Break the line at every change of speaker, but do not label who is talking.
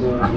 Merci.